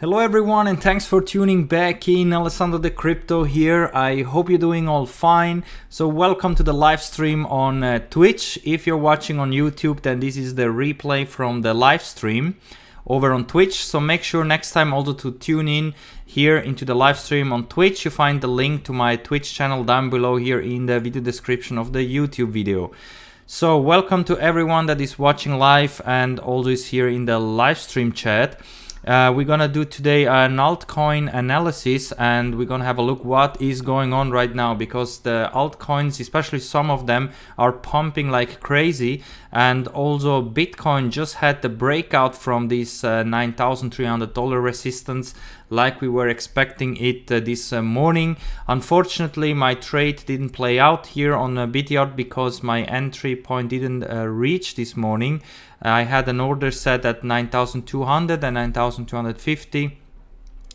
Hello everyone and thanks for tuning back in. Alessandro De Crypto here. I hope you're doing all fine. So welcome to the live stream on uh, Twitch. If you're watching on YouTube, then this is the replay from the live stream over on Twitch. So make sure next time also to tune in here into the live stream on Twitch. You find the link to my Twitch channel down below here in the video description of the YouTube video. So welcome to everyone that is watching live and also is here in the live stream chat. Uh, we're gonna do today an altcoin analysis and we're gonna have a look what is going on right now because the altcoins, especially some of them, are pumping like crazy. And also Bitcoin just had the breakout from this uh, $9,300 resistance like we were expecting it uh, this uh, morning. Unfortunately, my trade didn't play out here on uh, Bityard because my entry point didn't reach this morning. I had an order set at 9200 and 9250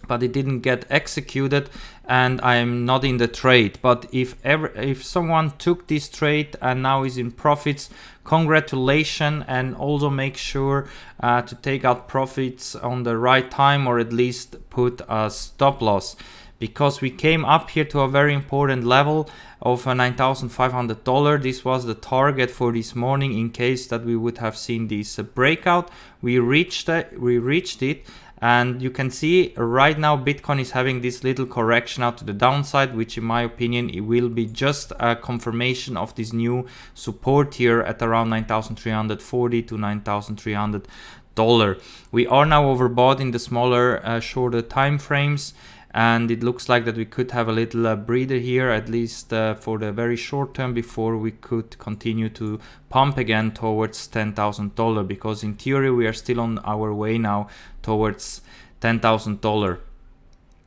but it didn't get executed and I'm not in the trade. But if ever if someone took this trade and now is in profits, congratulations and also make sure uh, to take out profits on the right time or at least put a stop loss because we came up here to a very important level of $9,500. This was the target for this morning in case that we would have seen this breakout. We reached it, we reached it and you can see right now Bitcoin is having this little correction out to the downside which in my opinion it will be just a confirmation of this new support here at around 9340 to 9300 dollar. We are now overbought in the smaller uh, shorter time frames and it looks like that we could have a little uh, breather here at least uh, for the very short term before we could continue to pump again towards $10,000 because in theory we are still on our way now towards $10,000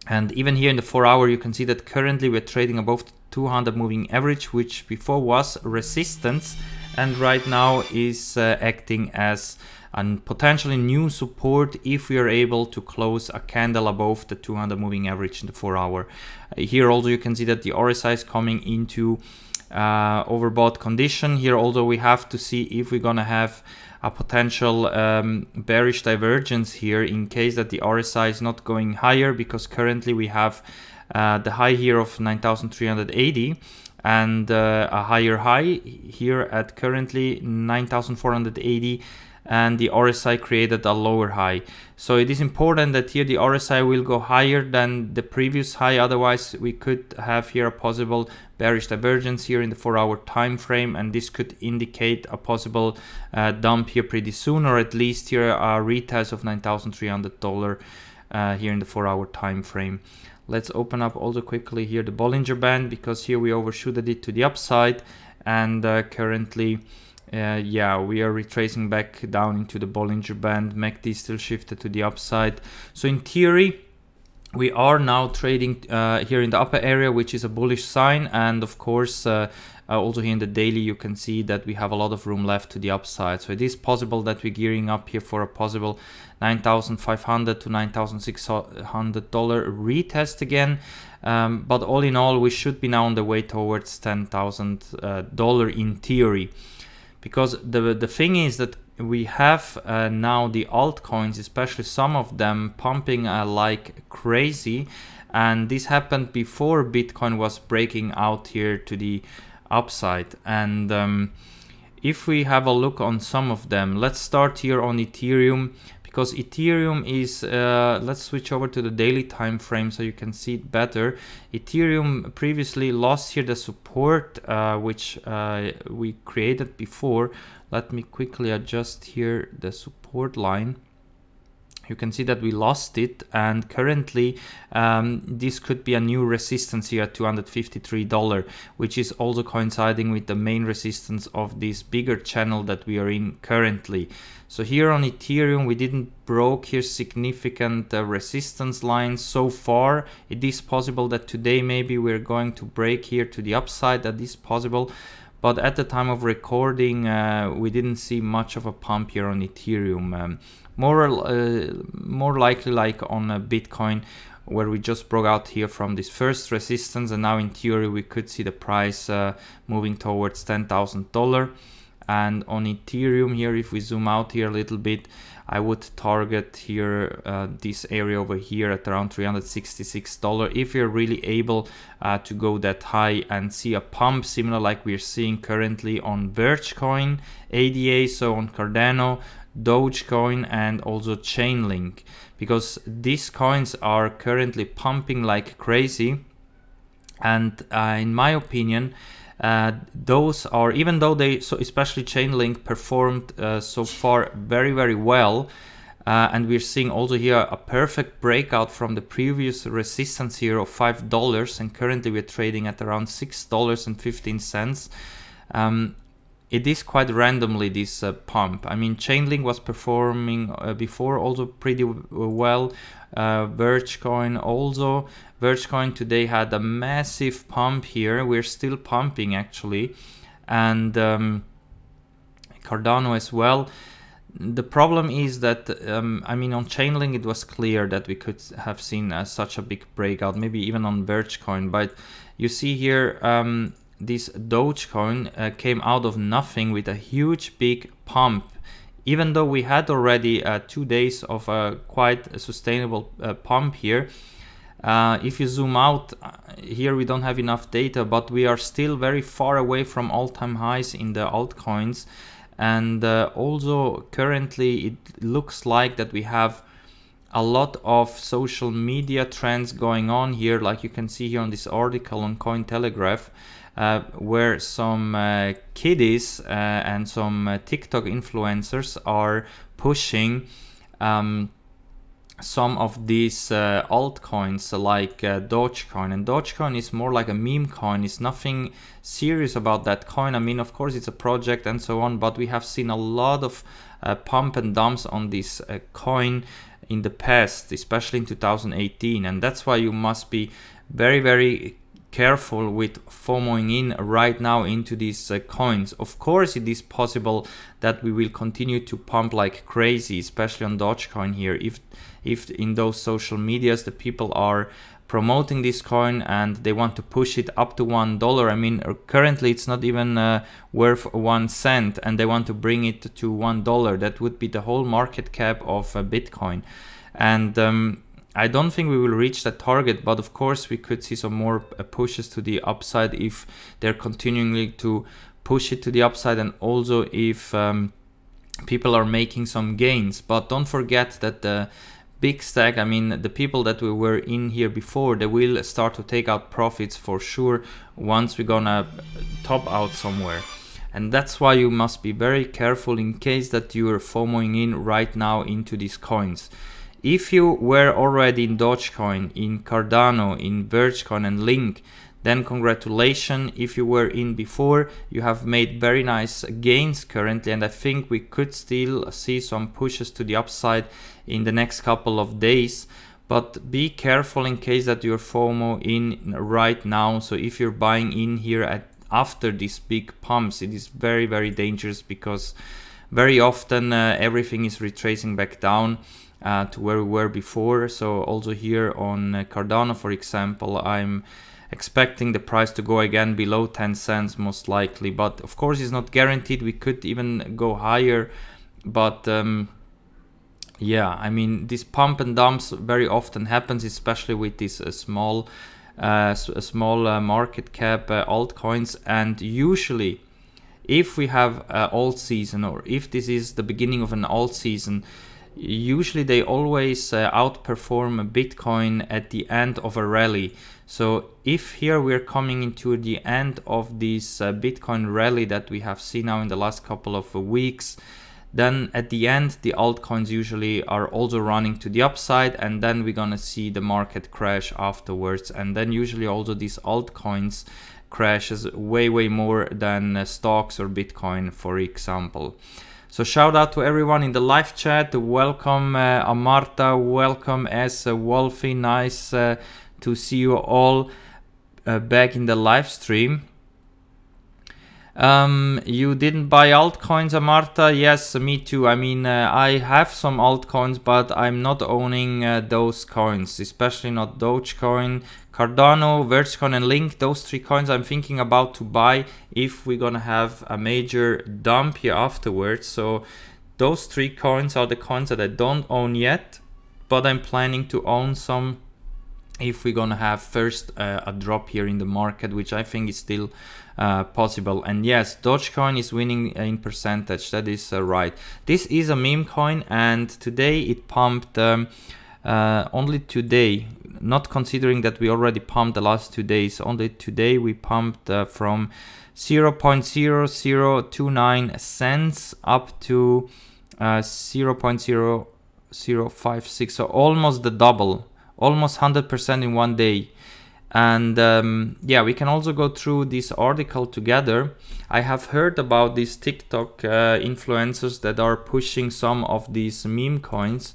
and even here in the 4 hour you can see that currently we're trading above 200 moving average which before was resistance and right now is uh, acting as and potentially new support if we are able to close a candle above the 200 moving average in the 4 hour. Uh, here also you can see that the RSI is coming into uh, overbought condition. Here although we have to see if we're gonna have a potential um, bearish divergence here in case that the RSI is not going higher because currently we have uh, the high here of 9380 and uh, a higher high here at currently 9480 and the RSI created a lower high. So it is important that here the RSI will go higher than the previous high, otherwise we could have here a possible bearish divergence here in the 4 hour time frame and this could indicate a possible uh, dump here pretty soon or at least here a retest of $9,300 uh, here in the 4 hour time frame. Let's open up also quickly here the Bollinger Band because here we overshooted it to the upside and uh, currently uh, yeah, we are retracing back down into the Bollinger Band. MACD still shifted to the upside. So in theory, we are now trading uh, here in the upper area, which is a bullish sign. And of course, uh, uh, also here in the daily, you can see that we have a lot of room left to the upside. So it is possible that we're gearing up here for a possible 9,500 to 9,600 dollar retest again. Um, but all in all, we should be now on the way towards 10,000 dollar in theory because the the thing is that we have uh, now the altcoins especially some of them pumping uh, like crazy. And this happened before bitcoin was breaking out here to the upside. And um, if we have a look on some of them let's start here on ethereum because Ethereum is, uh, let's switch over to the daily time frame so you can see it better. Ethereum previously lost here the support uh, which uh, we created before. Let me quickly adjust here the support line you can see that we lost it and currently um, this could be a new resistance here at $253 which is also coinciding with the main resistance of this bigger channel that we are in currently so here on Ethereum we didn't broke here significant uh, resistance lines so far. It is possible that today maybe we're going to break here to the upside. That is possible. But at the time of recording uh, we didn't see much of a pump here on Ethereum. Um, more uh, more likely like on a Bitcoin where we just broke out here from this first resistance. And now in theory we could see the price uh, moving towards $10,000 and on Ethereum here if we zoom out here a little bit I would target here uh, this area over here at around $366 if you're really able uh, to go that high and see a pump similar like we're seeing currently on Vergecoin, ADA, so on Cardano, Dogecoin and also Chainlink. Because these coins are currently pumping like crazy. And uh, in my opinion uh, those are even though they so especially chainlink performed uh, so far very very well uh, and we're seeing also here a perfect breakout from the previous resistance here of five dollars and currently we're trading at around six dollars and 15 cents um, it is quite randomly this uh, pump. I mean, Chainlink was performing uh, before also pretty well. Uh, Vergecoin also. Vergecoin today had a massive pump here. We're still pumping actually, and um, Cardano as well. The problem is that um, I mean on Chainlink it was clear that we could have seen uh, such a big breakout, maybe even on Vergecoin, but you see here um, this Dogecoin uh, came out of nothing with a huge big pump. Even though we had already uh, two days of a quite a sustainable uh, pump here, uh, if you zoom out, uh, here we don't have enough data, but we are still very far away from all-time highs in the altcoins. And uh, also currently it looks like that we have a lot of social media trends going on here, like you can see here on this article on Cointelegraph. Uh, where some uh, kiddies uh, and some TikTok influencers are pushing um, some of these uh, altcoins like uh, Dogecoin. And Dogecoin is more like a meme coin. It's nothing serious about that coin. I mean of course it's a project and so on but we have seen a lot of uh, pump and dumps on this coin in the past especially in 2018 and that's why you must be very very careful with FOMOing in right now into these uh, coins. Of course, it is possible that we will continue to pump like crazy, especially on Dogecoin here. If if in those social medias the people are promoting this coin and they want to push it up to one dollar. I mean, uh, currently it's not even uh, worth one cent, and they want to bring it to one dollar. That would be the whole market cap of uh, Bitcoin, and um, I don't think we will reach that target, but of course we could see some more uh, pushes to the upside if they're continually to push it to the upside and also if um, people are making some gains. But don't forget that the big stack, I mean the people that we were in here before, they will start to take out profits for sure once we're gonna top out somewhere. And that's why you must be very careful in case that you're FOMOing in right now into these coins. If you were already in Dogecoin, in Cardano, in Vergecoin and Link, then congratulations. If you were in before, you have made very nice gains currently and I think we could still see some pushes to the upside in the next couple of days. But be careful in case that you're FOMO in right now. So if you're buying in here at after these big pumps, it is very, very dangerous because very often uh, everything is retracing back down uh, to where we were before. So also here on uh, Cardano, for example, I'm expecting the price to go again below 10 cents most likely. But of course, it's not guaranteed. We could even go higher. But um, yeah, I mean, this pump and dumps very often happens, especially with these uh, small, uh, small uh, market cap uh, altcoins. And usually, if we have alt season or if this is the beginning of an alt season, usually they always uh, outperform Bitcoin at the end of a rally. So if here we're coming into the end of this uh, Bitcoin rally that we have seen now in the last couple of weeks, then at the end the altcoins usually are also running to the upside and then we're gonna see the market crash afterwards and then usually also these altcoins crashes way way more than uh, stocks or Bitcoin for example. So shout out to everyone in the live chat. Welcome uh, Amarta, welcome as uh, Wolfie. Nice uh, to see you all uh, back in the live stream. Um, you didn't buy altcoins, Amarta? Yes, me too. I mean, uh, I have some altcoins, but I'm not owning uh, those coins, especially not Dogecoin, Cardano, Vergecoin, and Link. Those three coins I'm thinking about to buy if we're gonna have a major dump here afterwards. So those three coins are the coins that I don't own yet, but I'm planning to own some if we're gonna have first uh, a drop here in the market, which I think is still uh, possible. And yes, Dogecoin is winning in percentage. That is uh, right. This is a meme coin, and today it pumped um, uh, only today. Not considering that we already pumped the last two days. Only today we pumped uh, from 0.0029 cents up to uh, 0.0056. So almost the double almost 100% in one day. And um, yeah, we can also go through this article together. I have heard about these TikTok uh, influencers that are pushing some of these meme coins.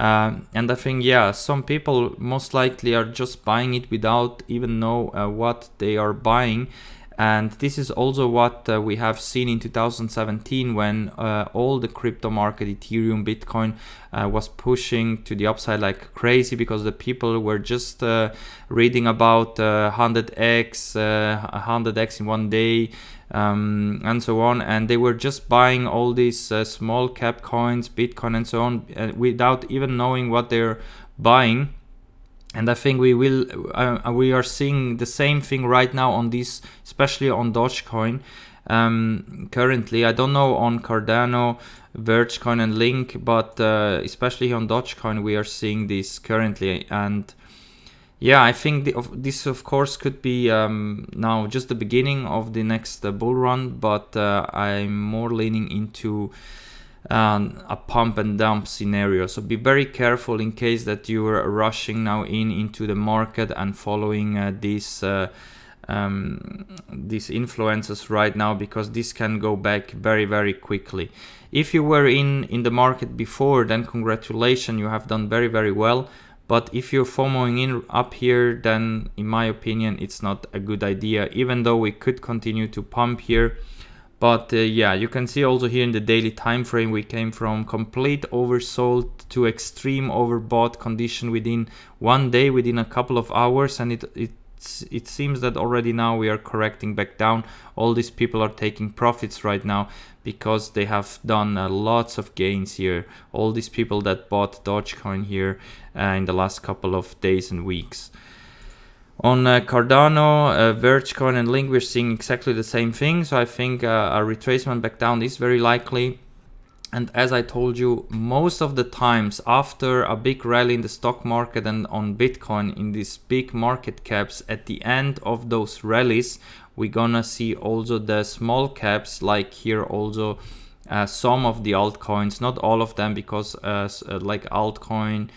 Um, and I think, yeah, some people most likely are just buying it without even know uh, what they are buying. And this is also what uh, we have seen in 2017 when uh, all the crypto market, Ethereum, Bitcoin, uh, was pushing to the upside like crazy because the people were just uh, reading about 100x, uh, 100x uh, in one day, um, and so on. And they were just buying all these small cap coins, Bitcoin, and so on, without even knowing what they're buying and I think we will uh, we are seeing the same thing right now on this, especially on Dogecoin. Um, currently, I don't know on Cardano, Vergecoin, and Link, but uh, especially on Dogecoin, we are seeing this currently. And yeah, I think the, of, this, of course, could be um, now just the beginning of the next uh, bull run, but uh, I'm more leaning into um, a pump and dump scenario. So be very careful in case that you are rushing now in into the market and following uh, these uh, um, these influences right now because this can go back very very quickly. If you were in in the market before, then congratulations, you have done very very well. But if you're FOMOing in up here, then in my opinion, it's not a good idea. Even though we could continue to pump here but uh, yeah, you can see also here in the daily time frame, we came from complete oversold to extreme overbought condition within one day, within a couple of hours, and it it it seems that already now we are correcting back down. All these people are taking profits right now because they have done uh, lots of gains here. All these people that bought Dogecoin here uh, in the last couple of days and weeks. On uh, Cardano, uh, Vergecoin and Link, we're seeing exactly the same thing. So I think uh, a retracement back down is very likely. And as I told you, most of the times after a big rally in the stock market and on Bitcoin in these big market caps, at the end of those rallies, we're gonna see also the small caps like here also uh, some of the altcoins, not all of them because uh, uh like altcoin,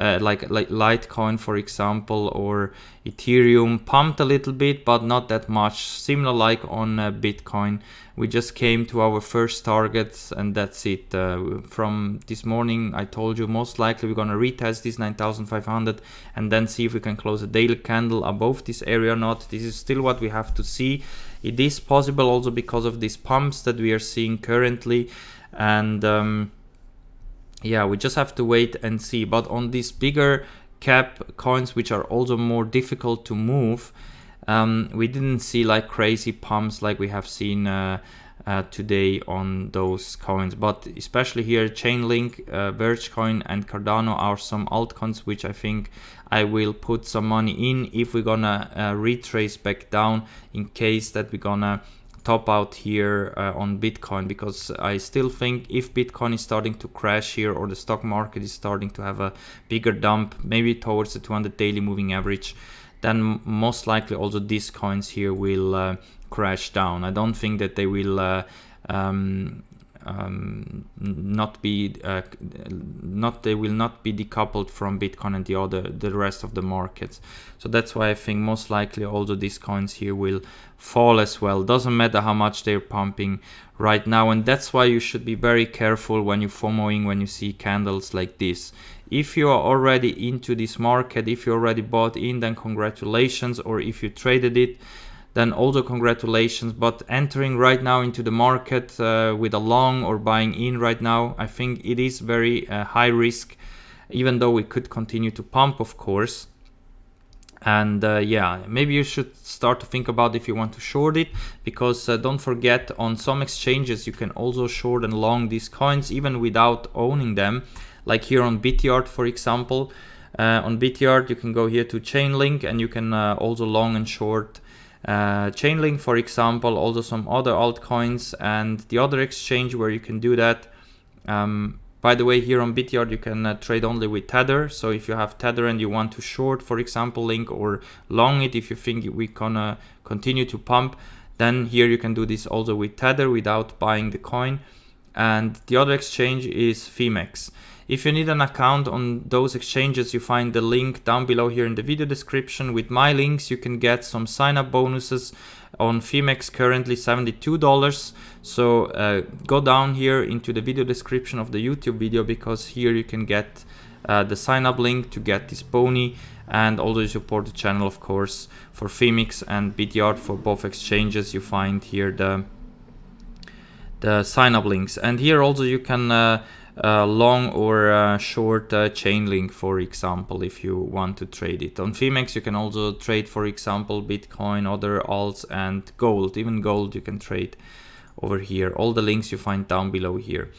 uh, like like Litecoin for example or Ethereum pumped a little bit but not that much. Similar like on uh, Bitcoin we just came to our first targets and that's it. Uh, from this morning I told you most likely we're gonna retest this 9500 and then see if we can close a daily candle above this area or not. This is still what we have to see. It is possible also because of these pumps that we are seeing currently and um, yeah, we just have to wait and see. But on these bigger cap coins, which are also more difficult to move, um, we didn't see like crazy pumps like we have seen uh, uh, today on those coins. But especially here, Chainlink, uh, and Cardano are some altcoins which I think I will put some money in if we're gonna uh, retrace back down in case that we're gonna top out here uh, on Bitcoin because I still think if Bitcoin is starting to crash here or the stock market is starting to have a bigger dump, maybe towards the 200 daily moving average, then most likely also these coins here will uh, crash down. I don't think that they will uh, um, um, not be uh, not they will not be decoupled from Bitcoin and the other the rest of the markets. So that's why I think most likely also these coins here will fall as well. Doesn't matter how much they're pumping right now, and that's why you should be very careful when you're FOMOing when you see candles like this. If you are already into this market, if you already bought in, then congratulations, or if you traded it then also congratulations. But entering right now into the market uh, with a long or buying in right now, I think it is very uh, high risk, even though we could continue to pump, of course. and uh, yeah maybe you should start to think about if you want to short it because uh, don't forget on some exchanges you can also short and long these coins even without owning them like here on bityard for example uh, on bityard you can go here to chainlink and you can uh, also long and short uh, chainlink for example also some other altcoins and the other exchange where you can do that um, by the way, here on Bityard, you can uh, trade only with Tether. So if you have Tether and you want to short, for example, Link or long it, if you think we gonna continue to pump, then here you can do this also with Tether without buying the coin. And the other exchange is Phemex. If you need an account on those exchanges, you find the link down below here in the video description. With my links, you can get some sign up bonuses on Phemex currently $72. So uh, go down here into the video description of the YouTube video because here you can get uh, the sign up link to get this pony and also support the channel of course for Phemex and BTR for both exchanges you find here the the sign up links and here also you can uh, long or uh, short uh, chain link, for example, if you want to trade it. On Phemex, you can also trade, for example, Bitcoin, other alts, and gold. Even gold you can trade over here. All the links you find down below here.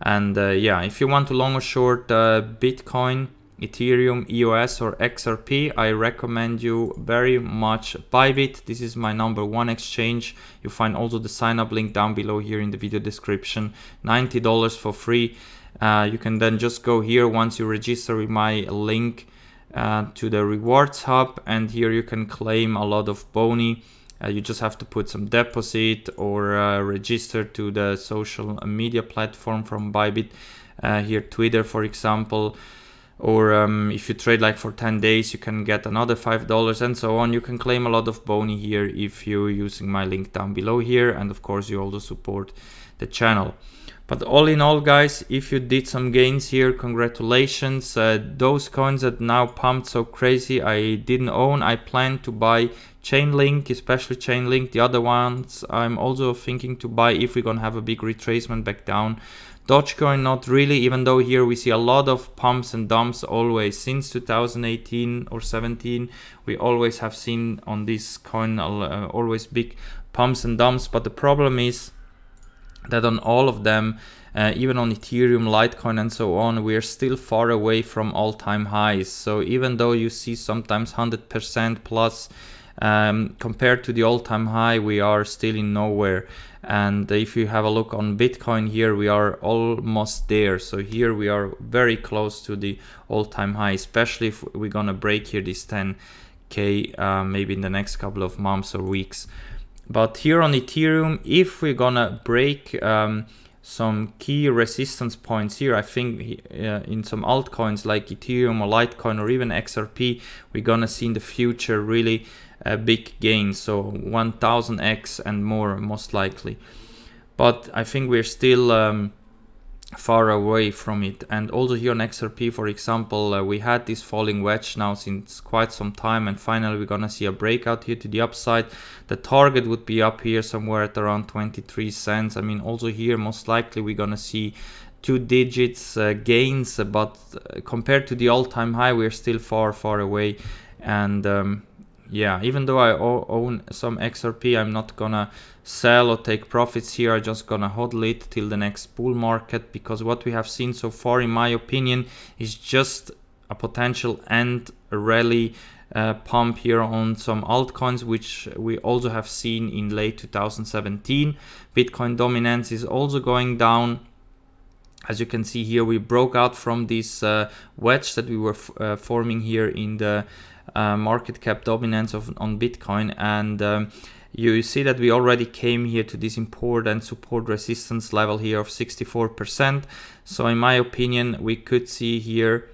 And uh, yeah, if you want to long or short uh, Bitcoin, Ethereum, EOS or XRP, I recommend you very much Bybit. This is my number one exchange. You find also the sign up link down below here in the video description. $90 for free. Uh, you can then just go here once you register with my link uh, to the rewards hub and here you can claim a lot of boni. Uh, you just have to put some deposit or uh, register to the social media platform from Bybit. Uh, here Twitter for example or um, if you trade like for 10 days you can get another five dollars and so on. You can claim a lot of boni here if you're using my link down below here and of course you also support the channel. But all in all guys if you did some gains here congratulations. Uh, those coins that now pumped so crazy i didn't own. I plan to buy chainlink especially chainlink the other ones. I'm also thinking to buy if we're gonna have a big retracement back down Dogecoin, not really, even though here we see a lot of pumps and dumps always. Since 2018 or 17, we always have seen on this coin uh, always big pumps and dumps. But the problem is that on all of them, uh, even on Ethereum, Litecoin and so on, we are still far away from all-time highs. So even though you see sometimes 100% plus um, compared to the all-time high, we are still in nowhere and if you have a look on bitcoin here we are almost there so here we are very close to the all-time high especially if we're gonna break here this 10k uh, maybe in the next couple of months or weeks but here on ethereum if we're gonna break um, some key resistance points here. I think uh, in some altcoins like Ethereum or Litecoin or even XRP, we're gonna see in the future really a big gain, so 1000x and more most likely. But I think we're still um, far away from it. And also here on XRP, for example, uh, we had this falling wedge now since quite some time and finally we're gonna see a breakout here to the upside. The target would be up here somewhere at around 23 cents. I mean, also here most likely we're gonna see two digits uh, gains, but uh, compared to the all-time high, we're still far, far away. And um, yeah, even though I own some XRP, I'm not gonna sell or take profits here. I'm just gonna hodl it till the next bull market because what we have seen so far, in my opinion, is just a potential end rally uh, pump here on some altcoins, which we also have seen in late 2017. Bitcoin dominance is also going down. As you can see here, we broke out from this uh, wedge that we were uh, forming here in the uh, market cap dominance of on Bitcoin and um, you see that we already came here to this important support resistance level here of 64%. So in my opinion, we could see here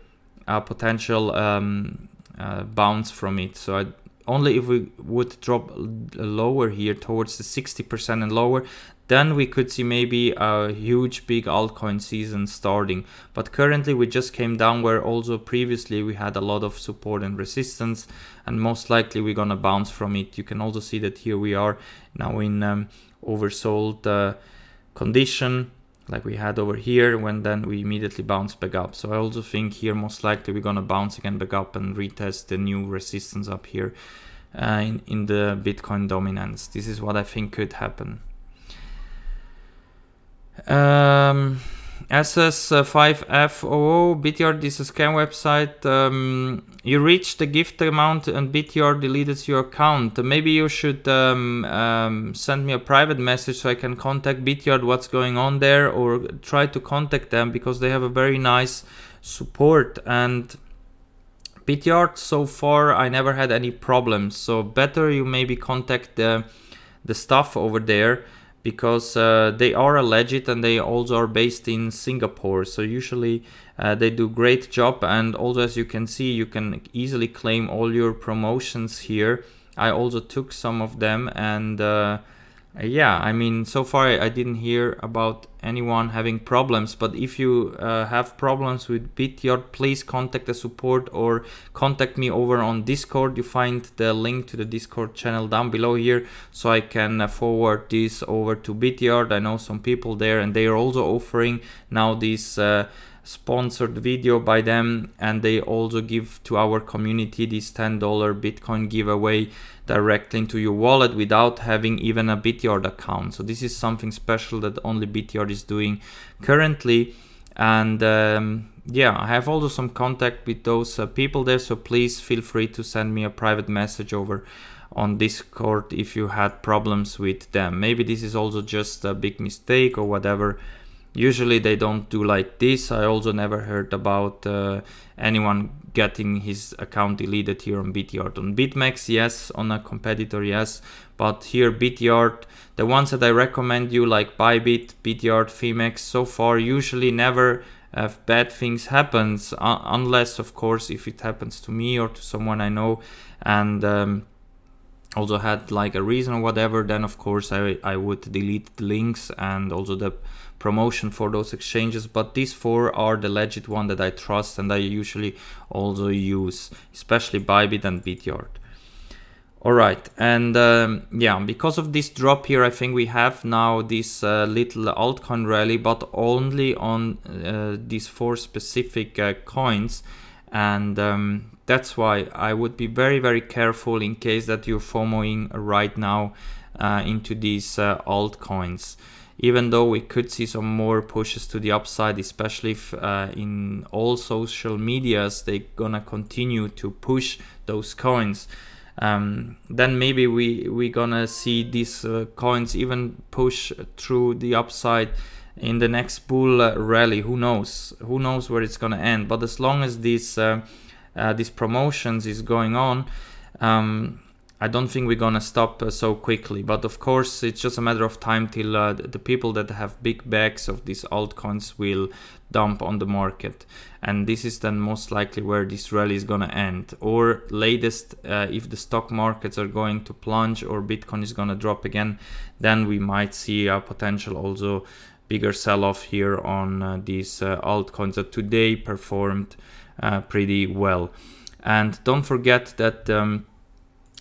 a potential um, uh, bounce from it. So I, only if we would drop lower here towards the 60% and lower, then we could see maybe a huge big altcoin season starting. But currently we just came down where also previously we had a lot of support and resistance and most likely we're gonna bounce from it. You can also see that here we are now in um, oversold uh, condition like we had over here when then we immediately bounce back up. So I also think here most likely we're gonna bounce again back up and retest the new resistance up here uh, in, in the Bitcoin dominance. This is what I think could happen. Um, SS5FOO, Bityard is a scam website. Um, you reached the gift amount and Bityard deleted your account. Maybe you should um, um, send me a private message so I can contact Bityard what's going on there or try to contact them because they have a very nice support and Bityard so far I never had any problems. So better you maybe contact the, the staff over there because uh, they are a legit and they also are based in Singapore. So usually uh, they do great job and also as you can see you can easily claim all your promotions here. I also took some of them and uh, yeah, I mean so far I didn't hear about anyone having problems but if you uh, have problems with Bityard please contact the support or contact me over on discord. You find the link to the discord channel down below here so I can uh, forward this over to Bityard. I know some people there and they are also offering now this uh, sponsored video by them and they also give to our community this $10 Bitcoin giveaway directly into your wallet without having even a Bityard account. So this is something special that only Bityard is doing currently. And um, yeah, I have also some contact with those uh, people there. So please feel free to send me a private message over on Discord if you had problems with them. Maybe this is also just a big mistake or whatever. Usually they don't do like this. I also never heard about uh, anyone getting his account deleted here on Bityard. On BitMEX, yes. On a competitor, yes. But here, Bityard, the ones that I recommend you, like Bybit, Bityard, Phemex, so far usually never have bad things happens, uh, unless, of course, if it happens to me or to someone I know, and um, also had like a reason or whatever, then of course I, I would delete the links and also the promotion for those exchanges but these four are the legit one that I trust and I usually also use especially Bybit and Bityard Alright, and um, yeah, because of this drop here, I think we have now this uh, little altcoin rally, but only on uh, these four specific uh, coins. And um, that's why I would be very, very careful in case that you're FOMOing right now uh, into these uh, altcoins even though we could see some more pushes to the upside, especially if uh, in all social medias they're gonna continue to push those coins. Um, then maybe we we gonna see these uh, coins even push through the upside in the next bull uh, rally. Who knows? Who knows where it's gonna end? But as long as these uh, uh, these promotions is going on. Um, I don't think we're gonna stop uh, so quickly, but of course it's just a matter of time till uh, the people that have big bags of these altcoins will dump on the market, and this is then most likely where this rally is gonna end. Or latest, uh, if the stock markets are going to plunge or Bitcoin is gonna drop again, then we might see a potential also bigger sell-off here on uh, these uh, altcoins that today performed uh, pretty well. And don't forget that. Um,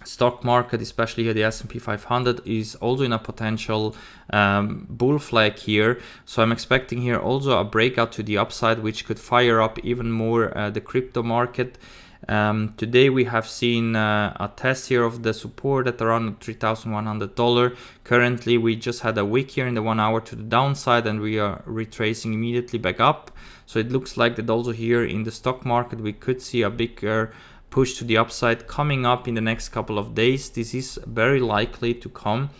stock market, especially here the S&P 500, is also in a potential um, bull flag here. So I'm expecting here also a breakout to the upside, which could fire up even more uh, the crypto market. Um, today we have seen uh, a test here of the support at around $3,100. Currently we just had a wick here in the one hour to the downside and we are retracing immediately back up. So it looks like that also here in the stock market we could see a bigger push to the upside coming up in the next couple of days. This is very likely to come.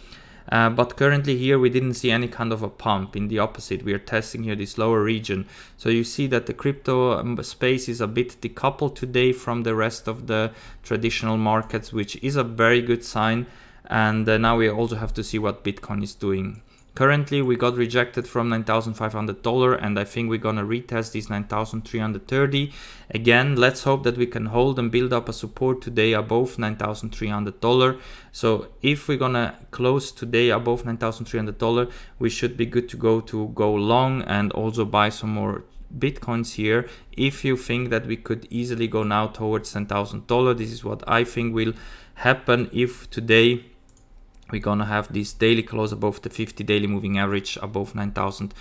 Uh, but currently here we didn't see any kind of a pump in the opposite we are testing here this lower region so you see that the crypto um, space is a bit decoupled today from the rest of the traditional markets which is a very good sign and uh, now we also have to see what bitcoin is doing Currently, we got rejected from $9,500 and I think we're gonna retest this 9,330. Again, let's hope that we can hold and build up a support today above $9,300. So if we're gonna close today above $9,300, we should be good to go to go long and also buy some more bitcoins here if you think that we could easily go now towards $10,000 this is what I think will happen if today we're gonna have this daily close above the 50 daily moving average above 9,300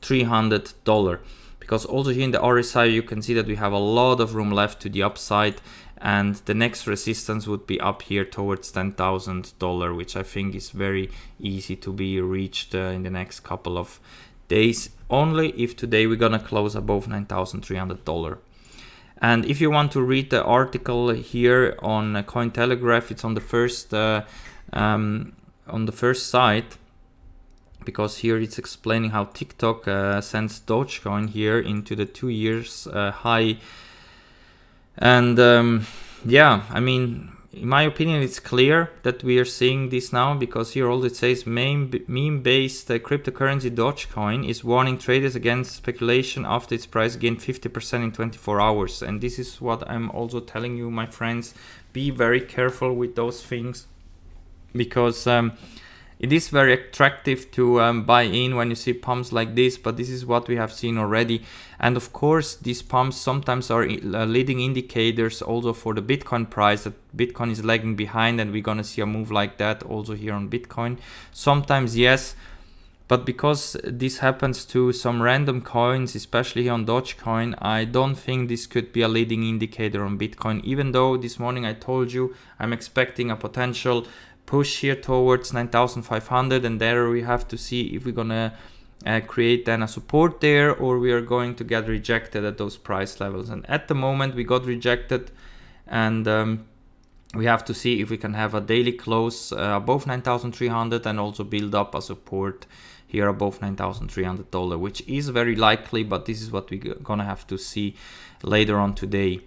$300 because also here in the RSI you can see that we have a lot of room left to the upside and the next resistance would be up here towards $10,000 which I think is very easy to be reached uh, in the next couple of days. Only if today we're gonna close above $9,300 and if you want to read the article here on Cointelegraph it's on the first uh, um, on the first side because here it's explaining how TikTok uh, sends Dogecoin here into the two years uh, high and um, yeah, I mean, in my opinion, it's clear that we are seeing this now because here all it says meme-based uh, cryptocurrency Dogecoin is warning traders against speculation after its price gained 50% in 24 hours. And this is what I'm also telling you, my friends, be very careful with those things because um, it is very attractive to um, buy in when you see pumps like this, but this is what we have seen already. And of course, these pumps sometimes are uh, leading indicators also for the Bitcoin price that Bitcoin is lagging behind and we're gonna see a move like that also here on Bitcoin. Sometimes yes, but because this happens to some random coins, especially on Dogecoin, I don't think this could be a leading indicator on Bitcoin, even though this morning I told you I'm expecting a potential push here towards 9500 and there we have to see if we're gonna uh, create then a support there or we are going to get rejected at those price levels. And at the moment we got rejected and um, we have to see if we can have a daily close uh, above 9300 and also build up a support here above $9,300 which is very likely but this is what we're gonna have to see later on today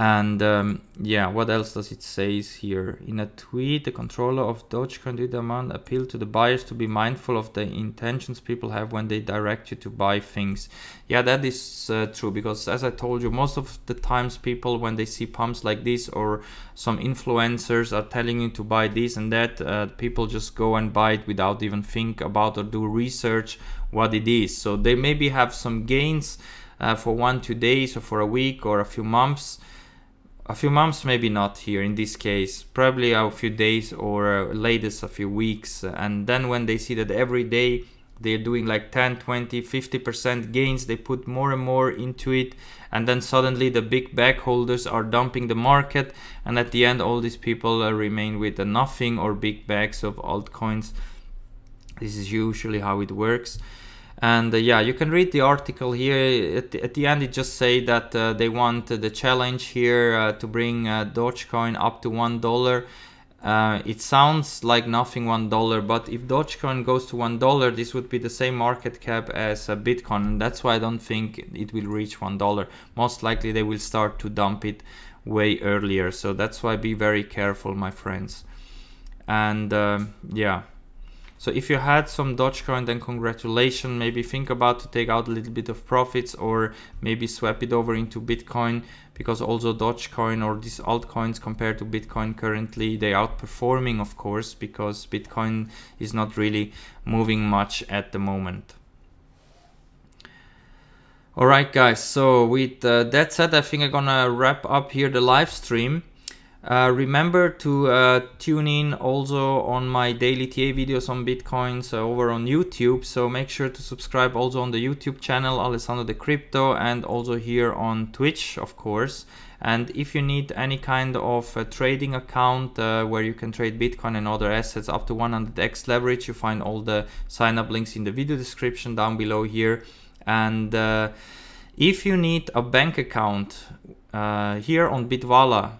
and um, yeah, what else does it say here? In a tweet, the controller of Dogecoin demand appealed to the buyers to be mindful of the intentions people have when they direct you to buy things. Yeah, that is uh, true because as I told you, most of the times people when they see pumps like this or some influencers are telling you to buy this and that, uh, people just go and buy it without even think about or do research what it is. So they maybe have some gains uh, for one, two days or for a week or a few months a few months maybe not here in this case probably a few days or uh, latest a few weeks and then when they see that every day they're doing like 10 20 50% gains they put more and more into it and then suddenly the big bag holders are dumping the market and at the end all these people uh, remain with uh, nothing or big bags of altcoins this is usually how it works and uh, yeah you can read the article here. At the, at the end it just say that uh, they want the challenge here uh, to bring uh, dogecoin up to one dollar. Uh, it sounds like nothing one dollar but if dogecoin goes to one dollar this would be the same market cap as bitcoin. And that's why i don't think it will reach one dollar. Most likely they will start to dump it way earlier. So that's why be very careful my friends. And um, yeah so if you had some Dogecoin, then congratulations. Maybe think about to take out a little bit of profits or maybe swap it over into Bitcoin because also Dogecoin or these altcoins compared to Bitcoin currently, they outperforming of course because Bitcoin is not really moving much at the moment. Alright guys, so with uh, that said, I think I'm gonna wrap up here the live stream. Uh, remember to uh, tune in also on my daily TA videos on Bitcoins uh, over on YouTube. So make sure to subscribe also on the YouTube channel Alessandro De Crypto and also here on Twitch, of course. And if you need any kind of trading account uh, where you can trade Bitcoin and other assets up to 100x leverage, you find all the sign up links in the video description down below here. And uh, if you need a bank account uh, here on Bitwala,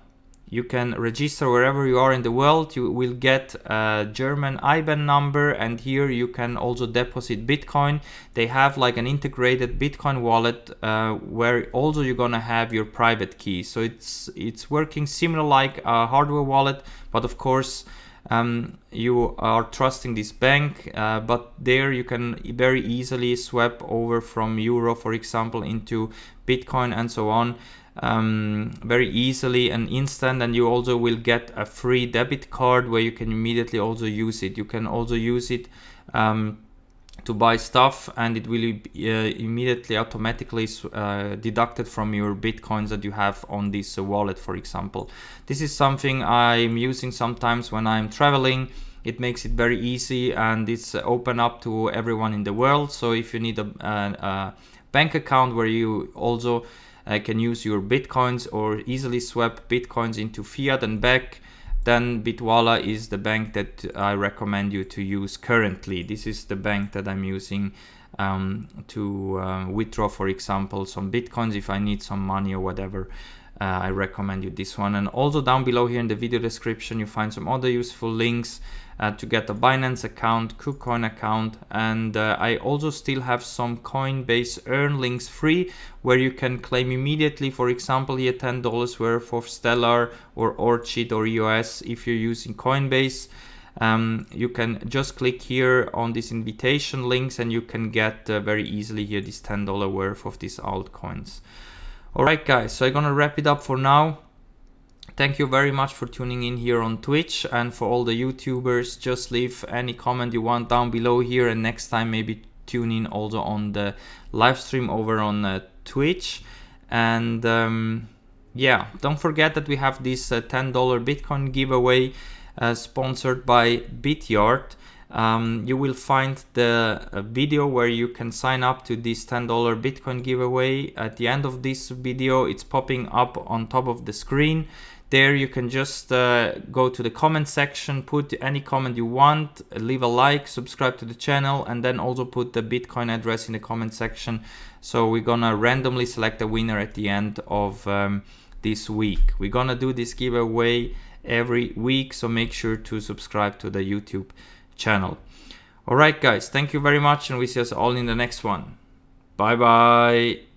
you can register wherever you are in the world. You will get a german iban number and here you can also deposit bitcoin. They have like an integrated bitcoin wallet uh, where also you're gonna have your private key so it's it's working similar like a hardware wallet but of course um, you are trusting this bank, uh, but there you can very easily swap over from euro, for example, into Bitcoin and so on um, very easily and instant and you also will get a free debit card where you can immediately also use it. You can also use it um, to buy stuff and it will uh, immediately automatically uh, deducted from your bitcoins that you have on this uh, wallet for example. This is something i'm using sometimes when i'm traveling. It makes it very easy and it's open up to everyone in the world. So if you need a, a, a bank account where you also uh, can use your bitcoins or easily swap bitcoins into fiat and back then Bitwala is the bank that I recommend you to use currently. This is the bank that I'm using um, to uh, withdraw, for example, some bitcoins if I need some money or whatever. Uh, I recommend you this one. And also down below here in the video description, you find some other useful links uh, to get a Binance account, KuCoin account, and uh, I also still have some Coinbase Earn links free where you can claim immediately, for example, here $10 worth of Stellar or Orchid or EOS if you're using Coinbase. Um, you can just click here on these invitation links and you can get uh, very easily here this $10 worth of these altcoins. Alright guys, so I'm gonna wrap it up for now. Thank you very much for tuning in here on Twitch and for all the YouTubers, just leave any comment you want down below here and next time maybe tune in also on the live stream over on uh, Twitch. And um, yeah, don't forget that we have this uh, $10 Bitcoin giveaway uh, sponsored by Bityard. Um, you will find the uh, video where you can sign up to this $10 Bitcoin giveaway. At the end of this video, it's popping up on top of the screen. There you can just uh, go to the comment section, put any comment you want, leave a like, subscribe to the channel, and then also put the Bitcoin address in the comment section. So we're gonna randomly select a winner at the end of um, this week. We're gonna do this giveaway every week, so make sure to subscribe to the YouTube channel. Alright guys, thank you very much and we see us all in the next one. Bye bye.